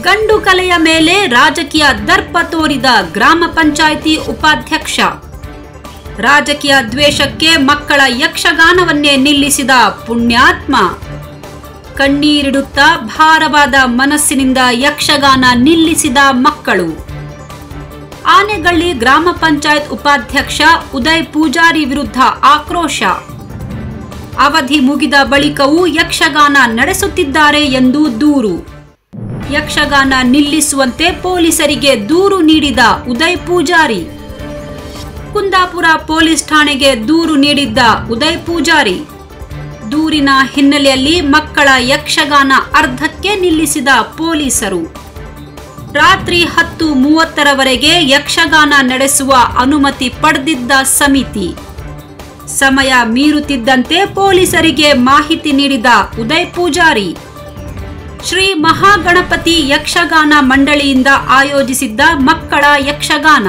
ಗಂಡು ಕಲೆಯ ಮೇಲೆ ರಾಜಕೀಯ ದರ್ಪ ತೋರಿದ ಗ್ರಾಮ ಪಂಚಾಯಿತಿ ಉಪಾಧ್ಯಕ್ಷ. ರಾಜಕೀಯ ದ್ವೇಷಕ್ಕೆ ಮಕ್ಕಳ ಯಕ್ಷಗಾನವನ್ನೇ ನಿಲ್ಲಿಸಿದ ಪುಣ್ಯಾತ್ಮ. ಕಣ್ಣೀರಿಡುತ್ತಾ ಭಾರವಾದ ಮನಸ್ಸಿನಿಂದ ಯಕ್ಷಗಾನ ನಿಲ್ಲಿಸಿದ ಮಕ್ಕಳು. ಆನೆಗಳ್ಳಿ ಗ್ರಾಮ ಪಂಚಾಯತ್ ಉಪಾಧ್ಯಕ್ಷ ಉದಯ್ ಪೂಜಾರಿ ವಿರುದ್ಧ ಆಕ್ರೋಶ. ಅವಧಿ ಮುಗಿದ ಬಳಿಕವೂ ಯಕ್ಷಗಾನ ನಡೆಸುತ್ತಿದ್ದಾರೆ ಎಂದು ದೂರು. ಯಕ್ಷಗಾನ ನಿಲ್ಲಿಸುವಂತೆ ಪೊಲೀಸರಿಗೆ ದೂರು ನೀಡಿದ ಉದಯ್ ಪೂಜಾರಿ. ಕುಂದಾಪುರ ಪೊಲೀಸ್ ಠಾಣೆಗೆ ದೂರು ನೀಡಿದ್ದ ಉದಯ್ ಪೂಜಾರಿ. ದೂರಿನ ಹಿನ್ನೆಲೆಯಲ್ಲಿ ಮಕ್ಕಳ ಯಕ್ಷಗಾನ ಅರ್ಧಕ್ಕೆ ನಿಲ್ಲಿಸಿದ ಪೊಲೀಸರು. ರಾತ್ರಿ ಹತ್ತು ಮೂವತ್ತರವರೆಗೆ ಯಕ್ಷಗಾನ ನಡೆಸುವ ಅನುಮತಿ ಪಡೆದಿದ್ದ ಸಮಿತಿ. ಸಮಯ ಮೀರುತ್ತಿದ್ದಂತೆ ಪೊಲೀಸರಿಗೆ ಮಾಹಿತಿ ನೀಡಿದ ಉದಯ್ ಪೂಜಾರಿ. ಶ್ರೀ ಮಹಾಗಣಪತಿ ಯಕ್ಷಗಾನ ಮಂಡಳಿಯಿಂದ ಆಯೋಜಿಸಿದ್ದ ಮಕ್ಕಳ ಯಕ್ಷಗಾನ.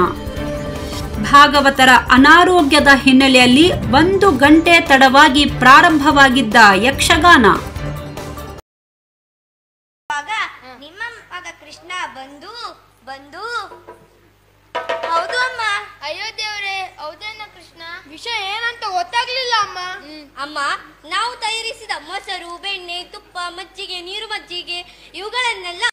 ಭಾಗವತರ ಅನಾರೋಗ್ಯದ ಹಿನ್ನೆಲೆಯಲ್ಲಿ ಒಂದು ಗಂಟೆ ತಡವಾಗಿ ಪ್ರಾರಂಭವಾಗಿದ್ದ ಯಕ್ಷಗಾನ. ನಿಮ್ಮ ಮಗ ಕೃಷ್ಣ ಬಂದು ಬಂದು. ಹೌದು ಅಮ್ಮ. ಅಯ್ಯೋ ದೇವ್ರೆ ಹೌದೇನ ಕೃಷ್ಣ? ವಿಷಯ ಏನಂತ ಗೊತ್ತಾಗ್ಲಿಲ್ಲ ಅಮ್ಮ. ಅಮ್ಮ ನಾವು ತಯಾರಿಸಿದ ಮೊಸರು ಬೆಣ್ಣೆ ತುಪ್ಪ ಮಜ್ಜಿಗೆ ನೀರು ಮಜ್ಜಿಗೆ ಇವುಗಳನ್ನೆಲ್ಲ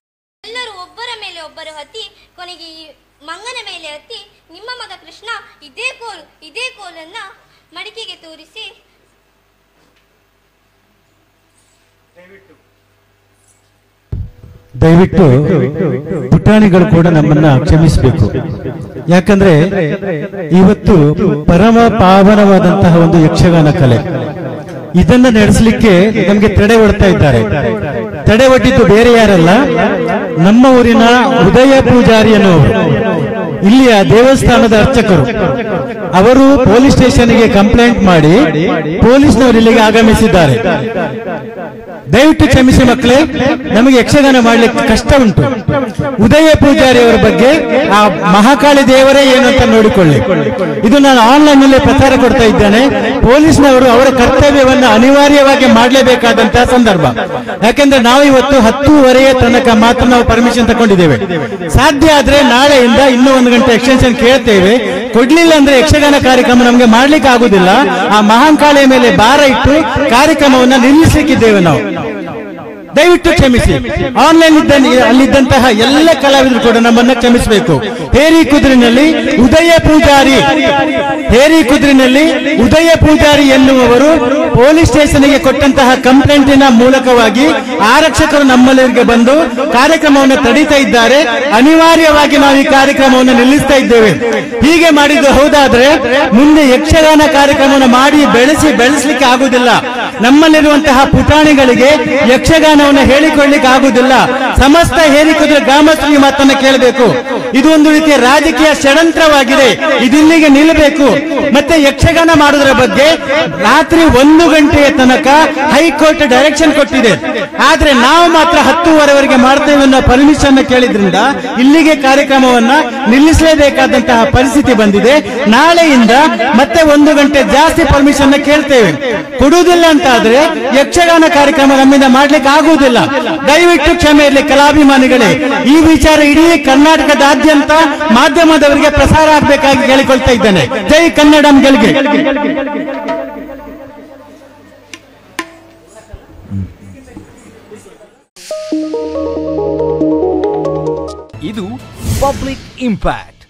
ಎಲ್ಲರೂ ಒಬ್ಬರ ಮೇಲೆ ಒಬ್ಬರು ಹತ್ತಿ ಕೊನೆಗೆ ಈ ಮಂಗನ ಮೇಲೆ ಹತ್ತಿ ನಿಮ್ಮ ಮಗ ಕೃಷ್ಣ ಇದೇ ಕೋಲು ಇದೇ ಕೋಲನ್ನ ಮಡಿಕೆಗೆ ತೋರಿಸಿ ದಯವಿಟ್ಟು. ಪುಟಾಣಿಗಳು ಕೂಡ ನಮ್ಮನ್ನ ಕ್ಷಮಿಸಬೇಕು. ಯಾಕಂದ್ರೆ ಇವತ್ತು ಪರಮ ಪಾವನವಾದಂತಹ ಒಂದು ಯಕ್ಷಗಾನ ಕಲೆ. ಇದನ್ನ ನಡೆಸಲಿಕ್ಕೆ ನಮಗೆ ತಡೆ ಒಡ್ತಾ ಇದ್ದಾರೆ. ತಡೆ ಒಡ್ಡಿದ್ದು ಬೇರೆ ಯಾರಲ್ಲ? ನಮ್ಮ ಊರಿನ ಉದಯ ಪೂಜಾರಿ ಅನ್ನೋರು ಇಲ್ಲಿಯ ದೇವಸ್ಥಾನದ ಅರ್ಚಕರು. ಅವರು ಪೊಲೀಸ್ ಸ್ಟೇಷನ್ಗೆ ಕಂಪ್ಲೇಂಟ್ ಮಾಡಿ ಪೊಲೀಸ್ನವರು ಇಲ್ಲಿಗೆ ಆಗಮಿಸಿದ್ದಾರೆ. ದಯವಿಟ್ಟು ಕ್ಷಮಿಸಿ ಮಕ್ಕಳೇ, ನಮಗೆ ಯಕ್ಷಗಾನ ಮಾಡ್ಲಿಕ್ಕೆ ಕಷ್ಟ ಉಂಟು. ಉದಯ ಪೂಜಾರಿ ಅವರ ಬಗ್ಗೆ ಆ ಮಹಾಕಾಳಿ ದೇವರೇ ಏನು ಅಂತ ನೋಡಿಕೊಳ್ಳಿ. ಇದು ನಾನು ಆನ್ಲೈನ್ನಲ್ಲಿ ಪ್ರಚಾರ ಕೊಡ್ತಾ ಇದ್ದೇನೆ. ಪೊಲೀಸ್ನವರು ಅವರ ಕರ್ತವ್ಯವನ್ನು ಅನಿವಾರ್ಯವಾಗಿ ಮಾಡಲೇಬೇಕಾದಂತಹ ಸಂದರ್ಭ. ಯಾಕೆಂದ್ರೆ ನಾವು ಇವತ್ತು ಹತ್ತೂವರೆಯ ತನಕ ಮಾತ್ರ ನಾವು ಪರ್ಮಿಷನ್ ತಗೊಂಡಿದ್ದೇವೆ. ಸಾಧ್ಯ ಆದ್ರೆ ನಾಳೆಯಿಂದ ಇನ್ನೂ ಒಂದು ಗಂಟೆ ಎಕ್ಸ್ಟೆನ್ಷನ್ ಕೇಳ್ತೇವೆ. ಕೊಡ್ಲಿಲ್ಲ ಅಂದ್ರೆ ಯಕ್ಷಗಾನ ಕಾರ್ಯಕ್ರಮ ನಮಗೆ ಮಾಡ್ಲಿಕ್ಕೆ ಆಗುದಿಲ್ಲ. ಆ ಮಹಾಂಕಾಳಿಯ ಮೇಲೆ ಭಾರ ಇಟ್ಟು ಕಾರ್ಯಕ್ರಮವನ್ನು ನಿಲ್ಲಿಸಲಿಕ್ಕಿದ್ದೇವೆ ನಾವು. ದಯವಿಟ್ಟು ಕ್ಷಮಿಸಿ. ಆನ್ಲೈನ್ ಅಲ್ಲಿದ್ದಂತಹ ಎಲ್ಲ ಕಲಾವಿದರು ಕೂಡ ನಮ್ಮನ್ನ ಕ್ಷಮಿಸಬೇಕು. ಹೇರಿ ಕುದುರಿನಲ್ಲಿ ಉದಯ ಪೂಜಾರಿ. ಹೇರಿ ಕುದುರಿನಲ್ಲಿ ಉದಯ ಪೂಜಾರಿ ಎನ್ನುವವರು ಪೊಲೀಸ್ ಸ್ಟೇಷನ್ಗೆ ಕೊಟ್ಟಂತಹ ಕಂಪ್ಲೇಂಟಿನ ಮೂಲಕವಾಗಿ ಆರಕ್ಷಕರು ನಮ್ಮಲ್ಲಿಗೆ ಬಂದು ಕಾರ್ಯಕ್ರಮವನ್ನು ತಡೀತಾ ಇದ್ದಾರೆ. ಅನಿವಾರ್ಯವಾಗಿ ನಾವು ಈ ಕಾರ್ಯಕ್ರಮವನ್ನು ನಿಲ್ಲಿಸ್ತಾ ಇದ್ದೇವೆ. ಹೀಗೆ ಮಾಡಿದ್ದು ಹೌದಾದ್ರೆ ಮುಂದೆ ಯಕ್ಷಗಾನ ಕಾರ್ಯಕ್ರಮವನ್ನು ಮಾಡಿ ಬೆಳೆಸಿ ಬೆಳೆಸಲಿಕ್ಕೆ ಆಗುವುದಿಲ್ಲ. ನಮ್ಮಲ್ಲಿರುವಂತಹ ಪುಟಾಣಿಗಳಿಗೆ ಯಕ್ಷಗಾನವನ್ನು ಹೇಳಿಕೊಳ್ಳಿಕ್ಕೆ ಆಗುವುದಿಲ್ಲ ಸಮಸ್ತ ಹೇಳಿಕೊಂಡ್ರೆ ಗ್ರಾಮಸ್ಥರಿಗೆ ಮಾತನ್ನ ಕೇಳಬೇಕು. ಇದು ಒಂದು ರೀತಿಯ ರಾಜಕೀಯ ಷಡಂತ್ರವಾಗಿದೆ ಇದಿಲ್ಲಿಗೆ ನಿಲ್ಲಬೇಕು. ಮತ್ತೆ ಯಕ್ಷಗಾನ ಮಾಡುವುದರ ಬಗ್ಗೆ ರಾತ್ರಿ ಒಂದು ಗಂಟೆಯ ತನಕ ಹೈಕೋರ್ಟ್ ಡೈರೆಕ್ಷನ್ ಕೊಟ್ಟಿದೆ. ಆದ್ರೆ ನಾವು ಮಾತ್ರ ಹತ್ತುವರೆವರೆಗೆ ಮಾಡ್ತೇವೆ ಅನ್ನೋ ಪರ್ಮಿಷನ್ ಕೇಳಿದ್ರಿಂದ ಇಲ್ಲಿಗೆ ಕಾರ್ಯಕ್ರಮವನ್ನ ನಿಲ್ಲಿಸಲೇಬೇಕಾದಂತಹ ಪರಿಸ್ಥಿತಿ ಬಂದಿದೆ. ನಾಳೆಯಿಂದ ಮತ್ತೆ ಒಂದು ಗಂಟೆ ಜಾಸ್ತಿ ಪರ್ಮಿಷನ್ ಕೇಳ್ತೇವೆ. ಕೊಡುವುದಿಲ್ಲ ಅಂತ ಆದ್ರೆ ಯಕ್ಷಗಾನ ಕಾರ್ಯಕ್ರಮ ನಮ್ಮಿಂದ ಮಾಡ್ಲಿಕ್ಕೆ ಆಗುವುದಿಲ್ಲ. ದಯವಿಟ್ಟು ಕ್ಷಮೆ ಇರಲಿ ಕಲಾಭಿಮಾನಿಗಳೇ. ಈ ವಿಚಾರ ಇಡೀ ಕರ್ನಾಟಕದಾದ್ಯಂತ ಮಾಧ್ಯಮದವರಿಗೆ ಪ್ರಸಾರ ಆಗಬೇಕಾಗಿ ಕೇಳಿಕೊಳ್ತಾ ಇದ್ದೇನೆ. ಜೈ ಕನ್ನಡಂ ಇದು ಪಬ್ಲಿಕ್ ಇಂಪ್ಯಾಕ್ಟ್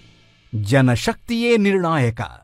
ಜನಶಕ್ತಿಯೇ ನಿರ್ಣಾಯಕ.